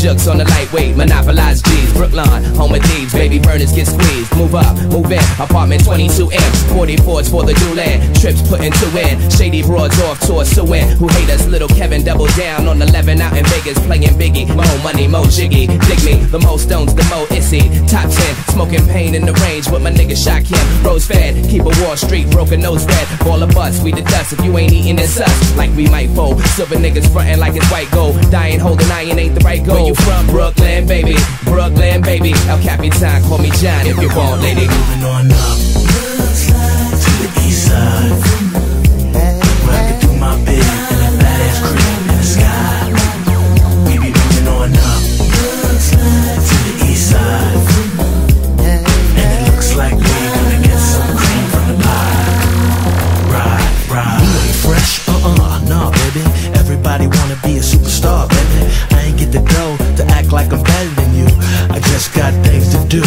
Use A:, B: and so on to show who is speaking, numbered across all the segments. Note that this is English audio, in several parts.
A: jokes on the lightweight, monopolize G's. Brooklyn, home of thieves, baby burners get squeezed. Move up, move in, apartment 22 M. 44s for the land. trips putting two in. Shady broads off tour suing. Who hate us, little Kevin double down on 11 out in Vegas, playing Biggie. More money, mo jiggy. Dig me, the most stones, the more issy. Top 10, smoking pain in the range with my nigga Shot Kim. Rose fed, keep a Wall Street, broken nose red. Ball of bust, we the dust. If you ain't eating, it's us. Like we might fold. Silver niggas frontin' like it's white gold. Dying, holding iron ain't the right goal. Where you from, Brooklyn, baby? Brooklyn, baby. El Capitan, call me John if you want, lady.
B: Moving on up to the east side. Where I can do my bit in a badass crib in the sky. We be moving on up to the east side. And it looks like we gonna get some cream from the pie. Ride, ride. You ain't fresh? Uh-uh, nah, baby. Everybody wanna be a superstar, do.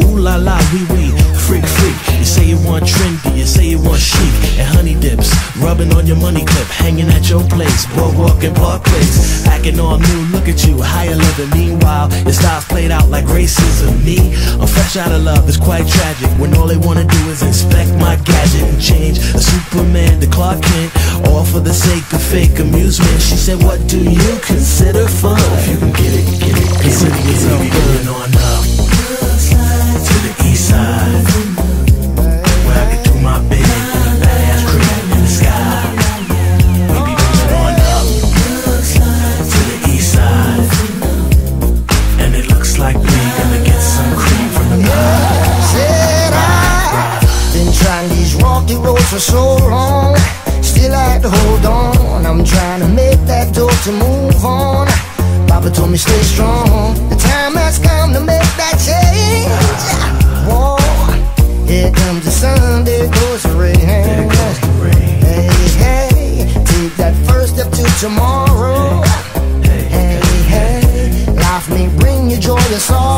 B: Ooh la la, wee wee, freak freak. You say you want trendy, you say you want chic, and honey dips, rubbing on your money clip, hanging at your place, boardwalk and park place, acting all new. Look at you, higher living. Meanwhile, your style's played out like racism. Me, I'm fresh out of love. It's quite tragic when all they wanna do is inspect my gadget and change a Superman to Clark Kent, all for the sake of fake amusement. She said, What do you consider fun? If you can get it, get it,
C: for so long. Still had to hold on. I'm trying to make that door to move on. Papa told me stay strong. The time has come to make that change. Whoa, here comes the sun, there goes the rain. Hey, hey, take that first step to tomorrow. Hey, hey, life may bring you joy or sorrow.